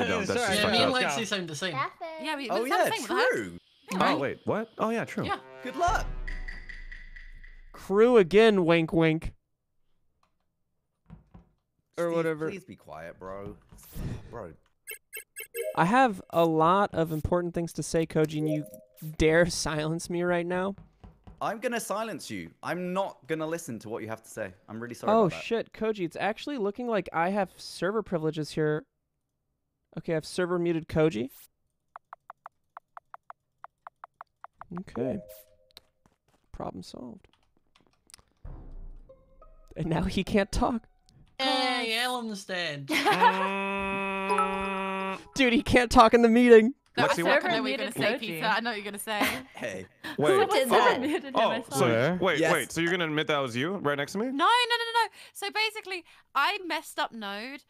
I don't. That's Sorry, just yeah, me and. Lexi seem the same. Yeah, we, Oh we yeah, the same, what the heck? true. Oh wait, what? Oh yeah, true. Yeah. Good luck. Crew again, wink wink. Or Steve, whatever. Please be quiet, bro. Bro. I have a lot of important things to say, Koji, and you dare silence me right now? I'm gonna silence you. I'm not gonna listen to what you have to say. I'm really sorry oh about that. shit, Koji, it's actually looking like I have server privileges here. Okay, I've server muted Koji. Okay. Problem solved. And now he can't talk. Hey, Ellen's dead. Dude, he can't talk in the meeting. No, I, Lexi, said, what- I know what you're Muted gonna say, Koji. Pizza. I know what you're gonna say. Hey. Wait. did oh, that. Muted oh, so it. wait, Yes. wait. So you're gonna admit that was you right next to me? No, no, no, no, no. So basically, I messed up Node